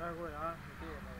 再过一会儿啊，你对我。